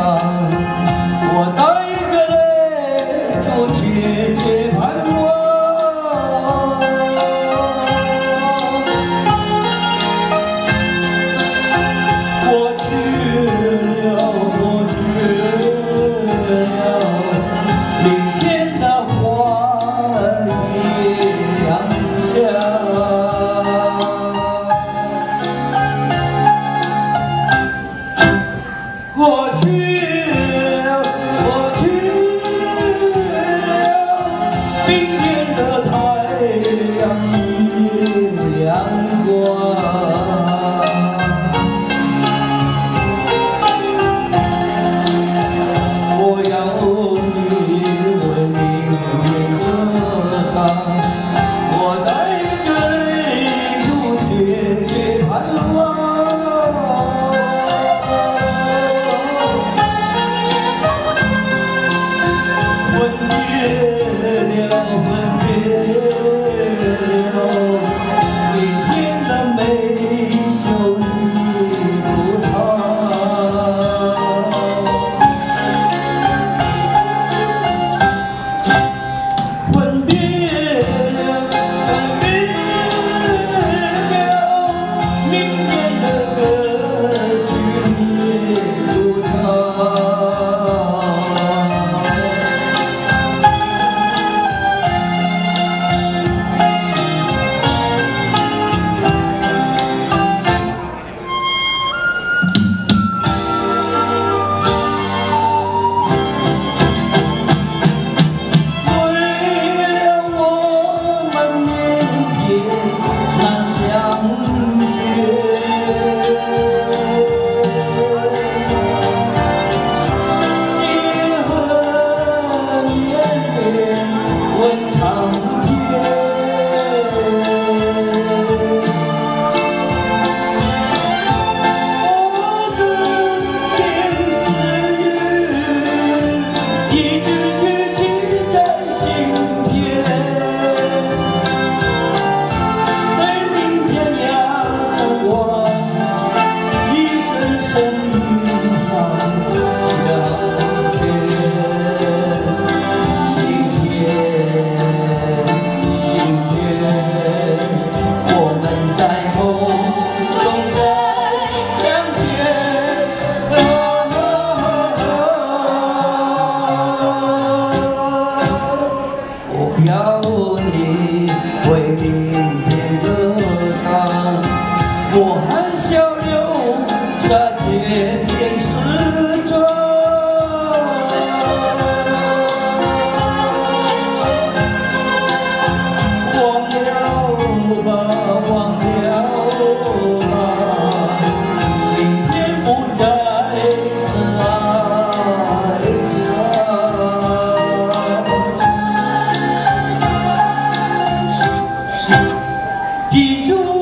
啊。记住。